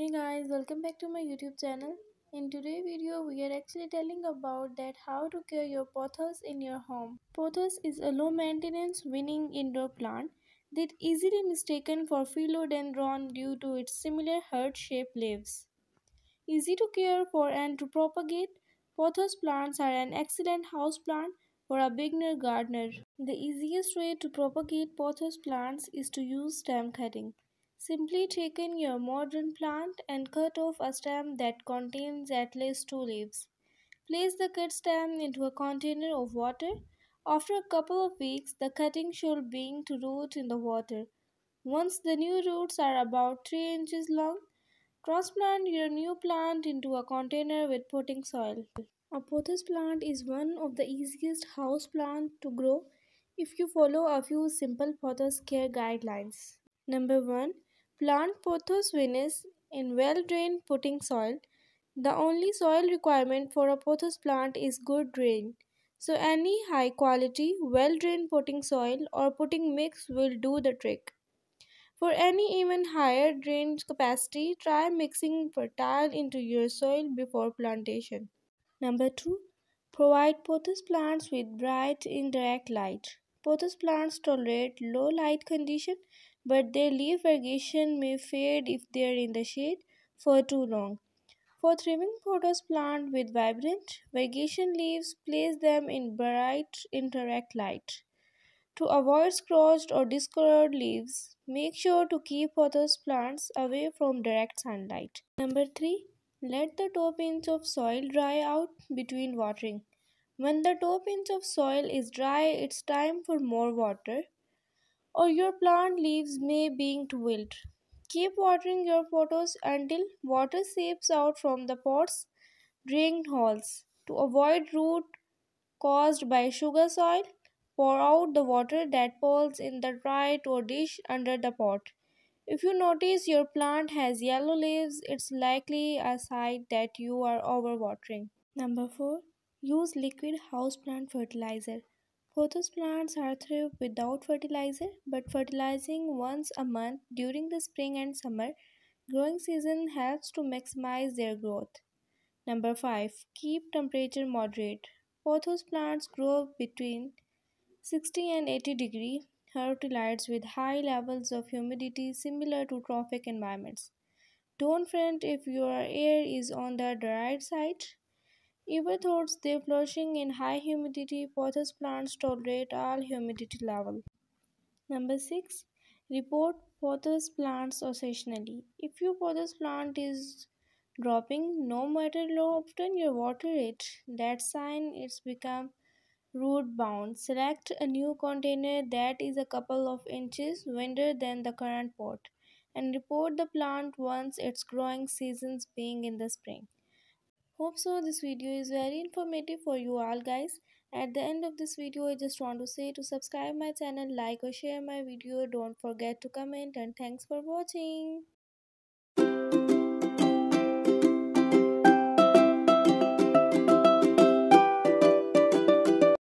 Hey guys, welcome back to my YouTube channel. In today's video, we are actually telling about that how to care your pothos in your home. Pothos is a low maintenance winning indoor plant that easily mistaken for philodendron due to its similar heart-shaped leaves. Easy to care for and to propagate, pothos plants are an excellent house plant for a beginner gardener. The easiest way to propagate pothos plants is to use stem cutting. Simply take in your modern plant and cut off a stem that contains at least two leaves. Place the cut stem into a container of water. After a couple of weeks, the cutting should begin to root in the water. Once the new roots are about 3 inches long, transplant your new plant into a container with potting soil. A pothos plant is one of the easiest house plants to grow if you follow a few simple pothos care guidelines. Number 1 Plant Pothos Venus in well-drained potting soil. The only soil requirement for a pothos plant is good drain. So any high quality, well-drained potting soil or potting mix will do the trick. For any even higher drain capacity, try mixing perlite into your soil before plantation. Number 2. Provide pothos plants with bright indirect light. Pothos plants tolerate low light condition but their leaf variegation may fade if they are in the shade for too long. For trimming pothos plant with vibrant variegation leaves, place them in bright indirect light. To avoid scorched or discolored leaves, make sure to keep pothos plants away from direct sunlight. Number 3. Let the top inch of soil dry out between watering. When the top inch of soil is dry, it's time for more water or your plant leaves may begin to wilt. Keep watering your pothos until water seeps out from the pot's drained holes. To avoid root caused by sugar soil, pour out the water that falls in the right or dish under the pot. If you notice your plant has yellow leaves, it's likely a sign that you are overwatering. Number 4. Use liquid houseplant fertilizer. Pothos plants are thrive without fertilizer, but fertilizing once a month during the spring and summer growing season helps to maximize their growth. Number 5. Keep temperature moderate. Pothos plants grow between 60 and 80 degree Fahrenheit with high levels of humidity similar to tropic environments. Don't fret if your air is on the dry side. Even though they flourishing in high humidity, pothos plants tolerate all humidity level. Number 6. Report pothos plants occasionally. If your pothos plant is dropping, no matter how often you water it, that sign it's become root bound. Select a new container that is a couple of inches wider than the current pot and report the plant once its growing seasons being in the spring. Hope so this video is very informative for you all guys. At the end of this video I just want to say to subscribe my channel, like or share my video. Don't forget to comment and thanks for watching.